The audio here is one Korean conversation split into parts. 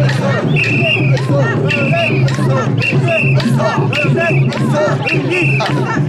Let's go.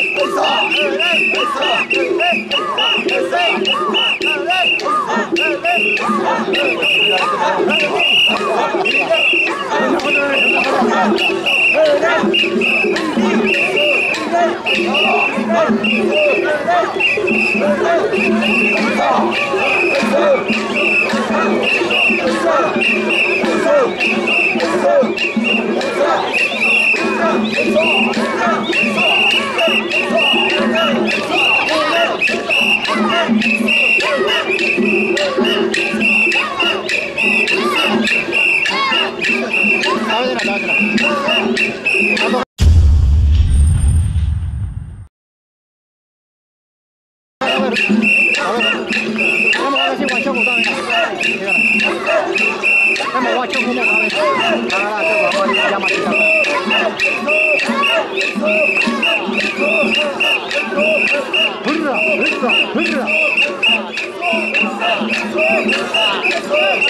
Let's go! 가자.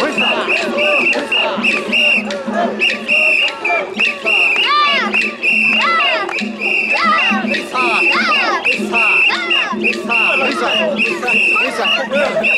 Where's that? Isa, Isa.